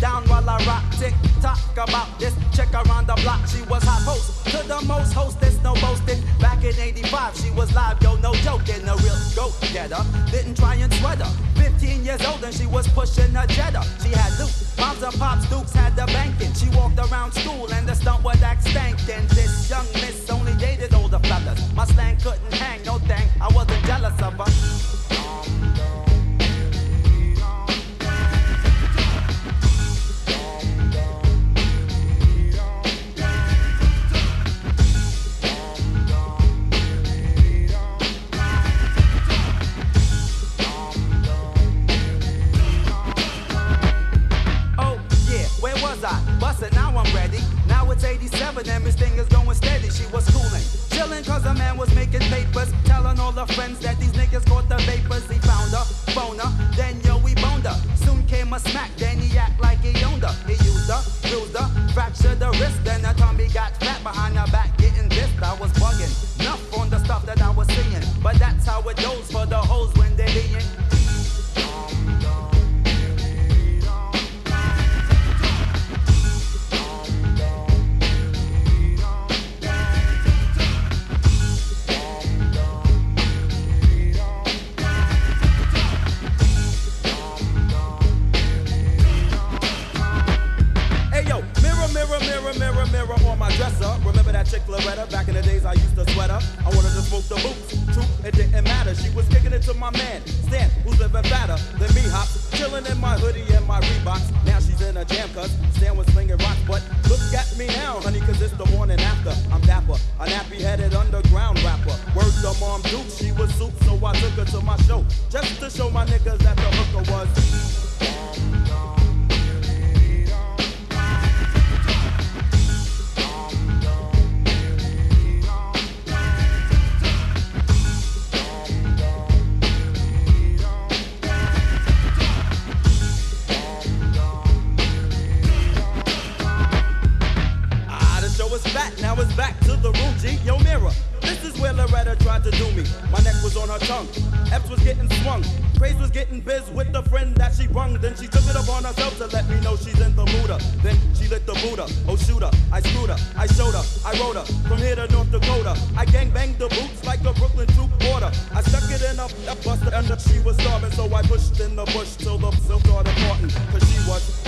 down while I rock. Tick tock about this Check around the block. She was hot host to the most hostess, no boasting. Back in 85, she was live, yo, no joking. A real go getter, didn't try and sweat her. 15 years old and she was pushing a Jetta. She had loot, moms and pops, Dukes had the banking. She walked around school and the stunt was act stankin'. Cause a man was making papers. Telling all her friends that these niggas caught the vapors. He found her, phone her, then yo, we boned her. Soon came a smack, chick Loretta? Back in the days I used to sweat her. I wanted to smoke the boots. True, it didn't matter. She was kicking it to my man, Stan, who's living fatter than me hops. Chilling in my hoodie and my Reeboks. Now she's in a jam cause Stan was slinging rocks. But look at me now, honey, cause it's the morning after. I'm dapper, a nappy headed underground rapper. Word to mom Duke, she was soup, so I took her to my show. Just to show my niggas that the hooker was. Is fat, now it's back to the room, G. Yo, mirror. This is where Loretta tried to do me. My neck was on her tongue. Epps was getting swung. Drayz was getting biz with the friend that she brung. Then she took it upon herself to let me know she's in the mood. Then she lit the Buddha. Oh, shooter. I screwed her. I showed her. I wrote her. From here to North Dakota. I gang banged the boots like a Brooklyn troop border. I stuck it in a, a buster and she was starving. So I pushed in the bush till the silk started parting. Cause